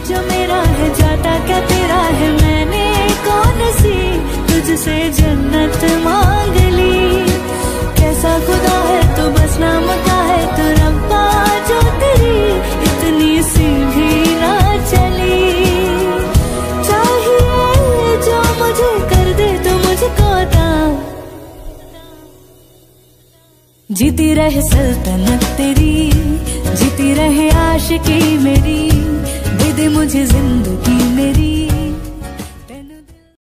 जो मेरा है, जाता क्या तेरा है? मैंने कौन सी तुझसे जन्नत मांग ली? कैसा खुदा है तो बस नाम का है तो रब्बा जो तेरी इतनी सी भी ना चली। चाहिए जो मुझे कर दे तो मुझको दा। जीती रहे सल्तनत तेरी, जीती रहे आशिकी मेरी। मुझे ज़िंदगी